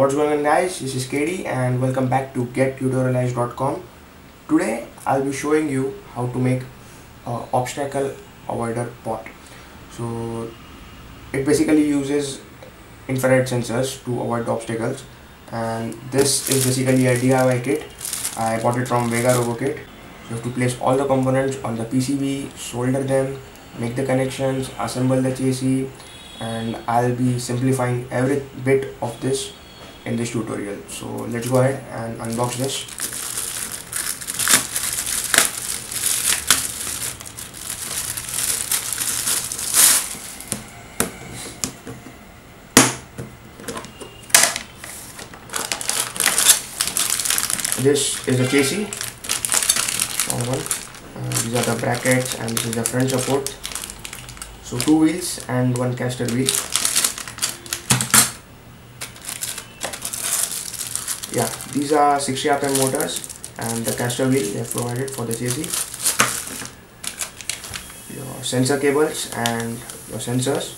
What's going on guys, this is KD and welcome back to gettutorialized.com. Today I'll be showing you how to make a obstacle avoider pot. So it basically uses infrared sensors to avoid obstacles and this is basically a DIY kit. I bought it from Vega RoboKit. You have to place all the components on the PCB, solder them, make the connections, assemble the chassis and I'll be simplifying every bit of this in this tutorial. So let's go ahead and unbox this. This is a chassis. Uh, these are the brackets and this is the front support so two wheels and one caster wheel yeah these are 60 rpm motors and the caster wheel they have provided for the chassis your sensor cables and your sensors.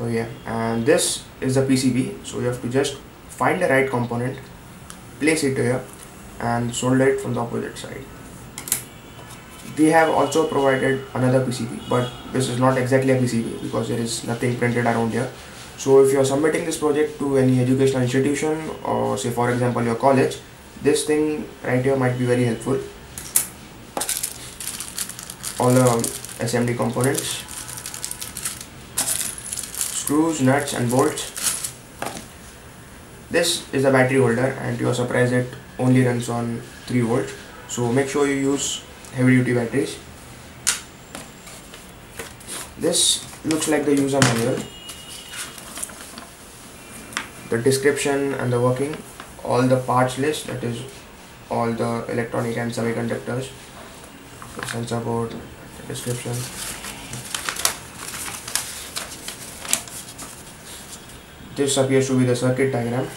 Oh yeah and this is the PCB so you have to just find the right component place it here and solder it from the opposite side. They have also provided another PCB but this is not exactly a PCB because there is nothing printed around here so if you are submitting this project to any educational institution or say for example your college this thing right here might be very helpful. All the assembly components screws nuts and bolts. This is a battery holder and you are surprised it only runs on 3 volts. So make sure you use heavy duty batteries. This looks like the user manual the description and the working all the parts list that is all the electronic and semiconductors the sensor board the description. This appears to be the circuit diagram.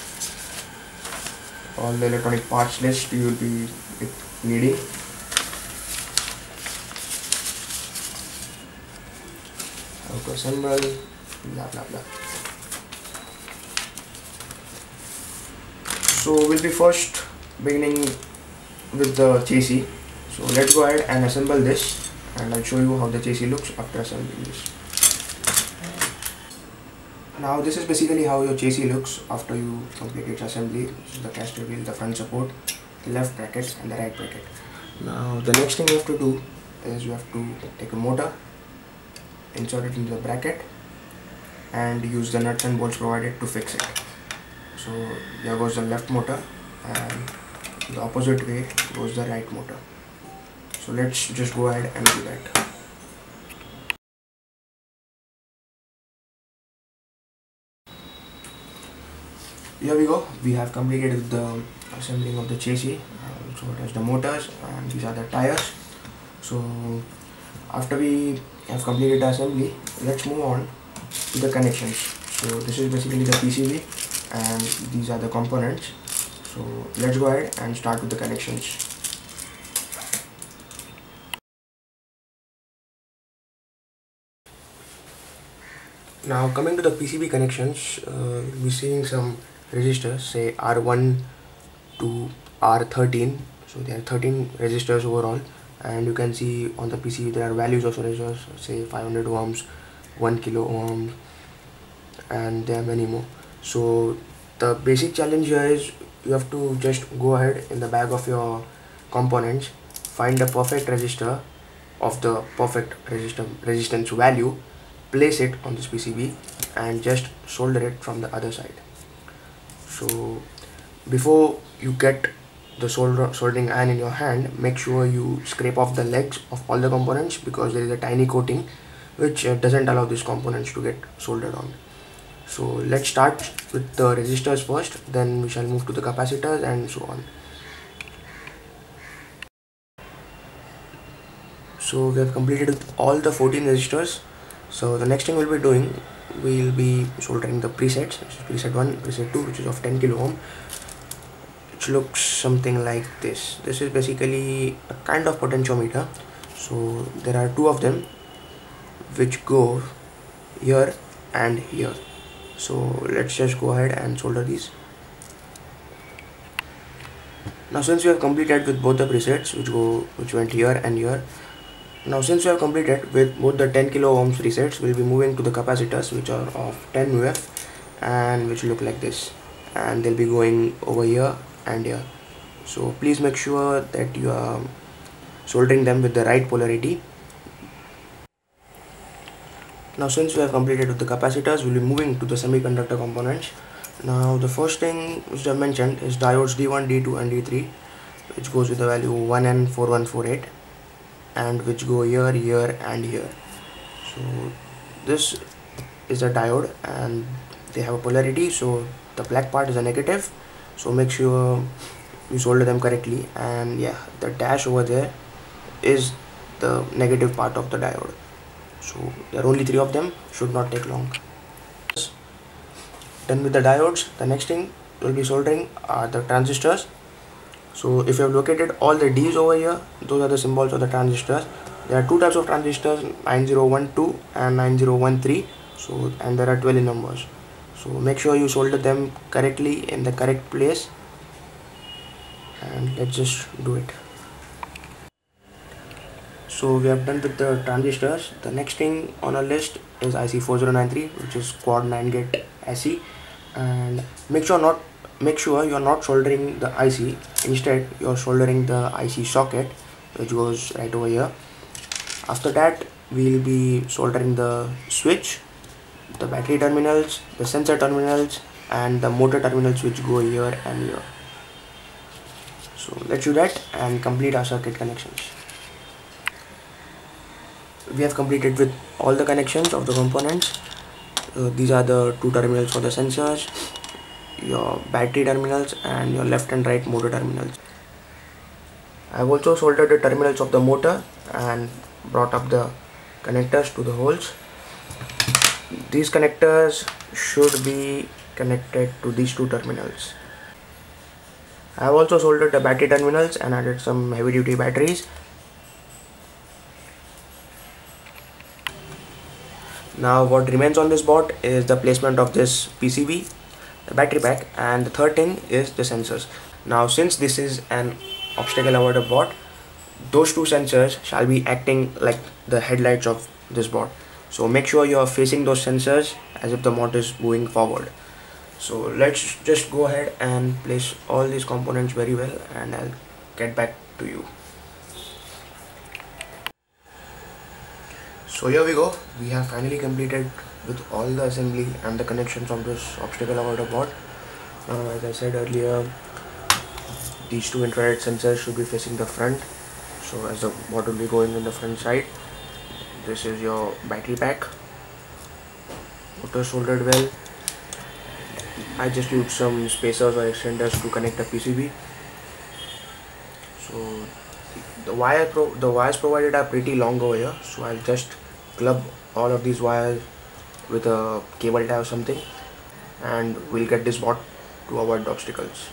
All the electronic parts list you will be needing. How to assemble blah blah blah so we'll be first beginning with the chassis so let's go ahead and assemble this and I'll show you how the chassis looks after assembling this. Now this is basically how your chassis looks after you complete its assembly. This is the caster wheel the front support the left bracket and the right bracket. Now the next thing you have to do is you have to take a motor insert it into the bracket and use the nuts and bolts provided to fix it so here goes the left motor and the opposite way goes the right motor. So let's just go ahead and do that. Here we go. We have completed the assembling of the chassis. Uh, so it has the motors and these are the tires. So after we have completed the assembly let's move on to the connections. So this is basically the PCB and these are the components. So let's go ahead and start with the connections. Now coming to the PCB connections uh, we're seeing some resistors say R1 to R13 so there are 13 resistors overall. And you can see on the PC there are values of resistors say 500 ohms 1 kilo ohm and there are many more so the basic challenge here is you have to just go ahead in the bag of your components find the perfect resistor of the perfect resistor resistance value place it on this PCB and just solder it from the other side. So before you get the solder, soldering iron in your hand make sure you scrape off the legs of all the components because there is a tiny coating which uh, doesn't allow these components to get soldered on so let's start with the resistors first then we shall move to the capacitors and so on. So we have completed all the 14 resistors. So the next thing we'll be doing we'll be soldering the presets preset 1 preset 2 which is of 10 kilo ohm which looks something like this. This is basically a kind of potentiometer. So there are two of them which go here and here so let's just go ahead and solder these. Now since we have completed with both the presets which go which went here and here now since we have completed with both the 10 kilo ohms presets we'll be moving to the capacitors which are of 10 UF and which look like this. And they'll be going over here and here. So please make sure that you are soldering them with the right polarity now since we have completed with the capacitors we'll be moving to the semiconductor components. Now the first thing which I mentioned is diodes D1, D2 and D3 which goes with the value 1N4148 and which go here, here and here. So this is a diode and they have a polarity so the black part is a negative. So make sure you solder them correctly and yeah the dash over there is the negative part of the diode so there are only three of them. Should not take long. Then with the diodes. The next thing we'll be soldering are the transistors. So if you have located all the D's over here those are the symbols of the transistors. There are two types of transistors 9012 and 9013 so and there are 12 numbers. So make sure you solder them correctly in the correct place. And let's just do it so we have done with the transistors. The next thing on our list is IC4093 which is quad NAND gate IC and make sure not make sure you're not soldering the IC instead you're soldering the IC socket which goes right over here. After that we'll be soldering the switch the battery terminals the sensor terminals and the motor terminals which go here and here. So let's do that and complete our circuit connections we have completed with all the connections of the components. Uh, these are the two terminals for the sensors your battery terminals and your left and right motor terminals. I've also soldered the terminals of the motor and brought up the connectors to the holes. These connectors should be connected to these two terminals. I have also soldered the battery terminals and added some heavy duty batteries now what remains on this board is the placement of this PCB the battery pack and the third thing is the sensors. Now since this is an obstacle avoider board those two sensors shall be acting like the headlights of this board so make sure you are facing those sensors as if the motor is moving forward. So let's just go ahead and place all these components very well and I'll get back to you so here we go. We have finally completed with all the assembly and the connections of this obstacle avoider board uh, as I said earlier these two infrared sensors should be facing the front. So as the board will be going in the front side this is your battery pack. Motor soldered well. I just used some spacers or extenders to connect the PCB so the wire the wires provided are pretty long over here. So I'll just club all of these wires with a cable tie or something and we'll get this bot to avoid obstacles